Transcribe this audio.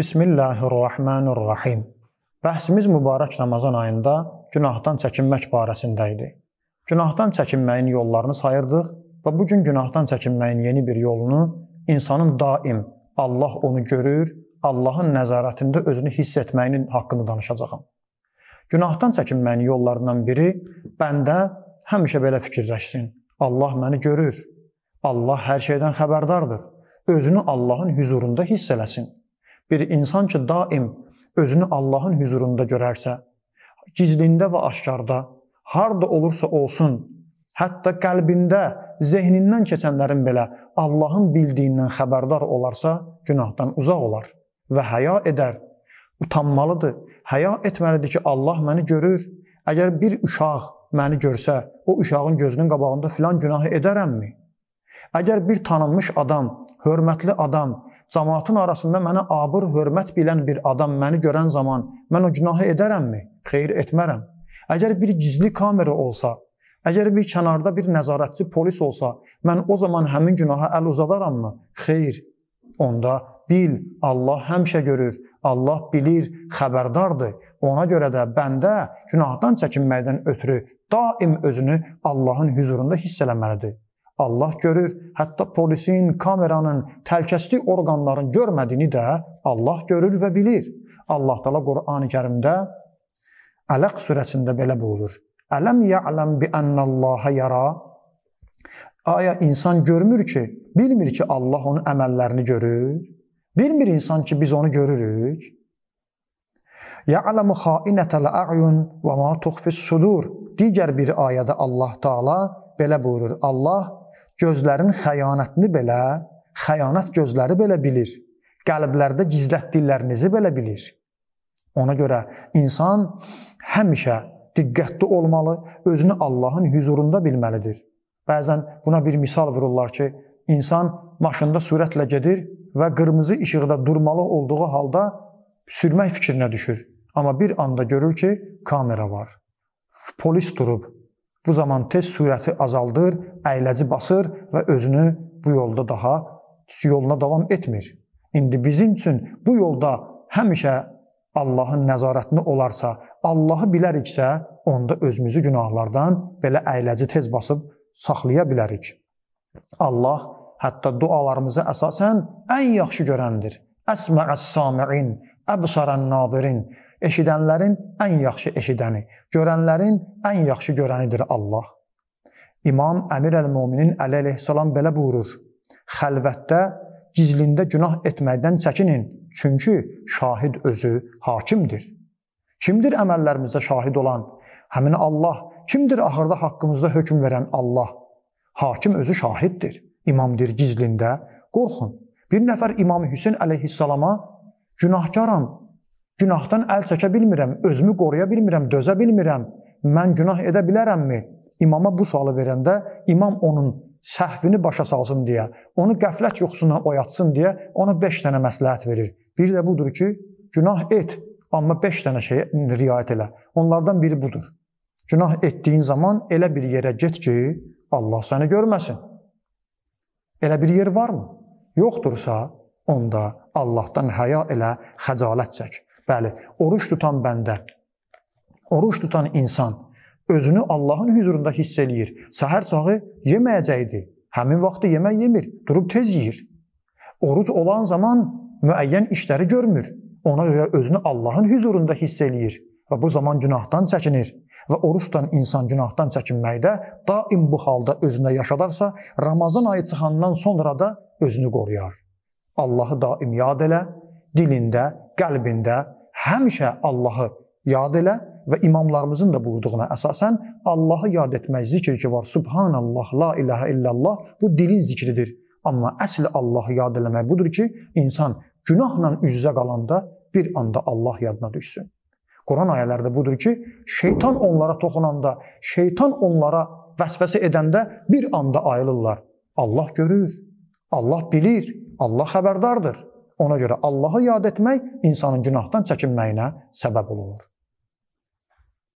Bismillahirrahmanirrahim. Bəhsimiz mübarək Ramazan ayında günahdan çəkinmək barəsində idi. Günahdan çəkinməyin yollarını sayırdıq və bu gün günahdan çəkinməyin yeni bir yolunu insanın daim Allah onu görür, Allahın nəzarətində özünü hiss etməyinin haqqını danışacağam. Günahdan çəkinməyin yollarından biri bəndə həmişə belə fikirləşsin. Allah məni görür. Allah hər şeydən xəbərdardır. Özünü Allahın huzurunda hiss eləsin. Bir insan ki, daim özünü Allahın huzurunda görərsə, gizlində və aşkarda harda olursa olsun, hətta qəlbində, zehnindən keçənlərin belə Allahın bildiyindən xəbərdar olarsa, günahdan uzaq olar və həya edər. Utanmalıdır. Həya etməlidir ki, Allah məni görür. Əgər bir uşaq məni görsə, o uşağın gözünün qabağında filan günahı edərəmmi? Əgər bir tanınmış adam, hörmətli adam, cəmaatın arasında mənə abır, hörmət bilən bir adam məni görən zaman mən o günahı edərəmmi? Xeyr etmərəm. Əgər bir gizli kamera olsa, əgər bir kənarda bir nəzarətçi polis olsa, mən o zaman həmin günaha əl uzadarammı? Xeyr. Onda bil, Allah həmişə görür, Allah bilir, xəbərdardır. Ona görə də bəndə günahdan çəkinməkdən ötürü daim özünü Allahın huzurunda hiss eləməlidir. Allah görür, hətta polisin, kameranın, təhlükəsizlik orqanların görmədiyini də Allah görür və bilir. Allah Taala Qur'an-Kərimdə Ələq surəsində belə buyurur. Ələm ya'lam bi annallaha yara? Aya insan görmür ki, bilmir ki Allah onun əməllərini görür? Bilmir insan ki biz onu görürük? Ya'lamu xainətal a'yun və ma tuxfis sudur. Digər bir ayədə Allah Taala belə buyurur. Allah gözlərin xəyanətini belə, xəyanət gözləri belə bilir. Qəlblərdə gizlətdiklərinizi belə bilir. Ona görə insan həmişə diqqətli olmalı, özünü Allahın huzurunda bilməlidir. Bəzən buna bir misal vururlar ki, insan maşında sürətlə gedir və qırmızı işıqda durmalı olduğu halda sürmək fikrinə düşür. Amma bir anda görür ki, kamera var. Polis durub. Bu zaman tez sürəti azaldır, əyləci basır və özünü bu yolda daha yoluna davam etmir. İndi bizim üçün bu yolda həmişə Allahın nəzarətində olarsa, Allahı biləriksə, onda özümüzü günahlardan belə əyləci tez basıb saxlaya bilərik. Allah hətta dualarımızı əsasən ən yaxşı görəndir. Əsma'as sami'in, əbsaran nadirin. Eşidənlərin ən yaxşı eşidəni, görənlərin ən yaxşı görənidir Allah. İmam Əmir əl-Möminin əleyhissalam belə buyurur: Xəlvətdə gizlində günah etməkdən çəkinin, çünki şahid özü hakimdir. Kimdir əməllərimizdə şahid olan? Həmin Allah. Kimdir axırda haqqımızda hökm verən Allah? Hakim özü şahiddir. İmamdır gizlində. Qorxun. Bir nəfər İmam Hüseyn əleyhissalama günahkaram. Günahdan əl çəkə bilmirəm, özümü qoruya bilmirəm, dözə bilmirəm. Mən günah edə bilərəmmi? İmama bu sualı verəndə imam onun səhvini başa salsın deyə, onu qəflət yuxusuna oyatsın deyə ona 5 dənə məsləhət verir. Bir də budur ki, günah et, Amma 5 dənə şeyə riayət elə. Onlardan biri budur. Günah etdiyin zaman elə bir yerə get ki, Allah səni görməsin. Elə bir yer varmı? Yoxdursa, onda Allahdan həya elə, xəcalət çək. Bəli, oruç tutan bəndə, oruç tutan insan özünü Allahın huzurunda hiss eləyir. Səhər çağı yeməyəcəkdi. Həmin vaxtı yemək yemir, durub tez yeyir. Oruc olan zaman müəyyən işləri görmür. Ona görə özünü Allahın huzurunda hiss eləyir və bu zaman günahdan çəkinir və oruç tutan insan günahdan çəkinməkdə daim bu halda özündə yaşadarsa, Ramazan ayı çıxandan sonra da özünü qoruyar. Allahı daim yad elə, dilində, qəlbində həmişə Allahı yad elə və imamlarımızın da buyurduğuna əsasən Allahı yad etmək zikr ki var. Subhanallah, la ilahe illallah bu dilin zikridir. Amma əsl Allahı yad eləmək budur ki, insan günahla üz-üzə qalanda bir anda Allah yadına düşsün. Quran ayələrdə budur ki, şeytan onlara toxunanda, şeytan onlara vəsvəsə edəndə bir anda ayılırlar. Allah görür, Allah bilir, Allah xəbərdardır. Ona görə Allahı yad etmək insanın günahdan çəkinməyinə səbəb olur.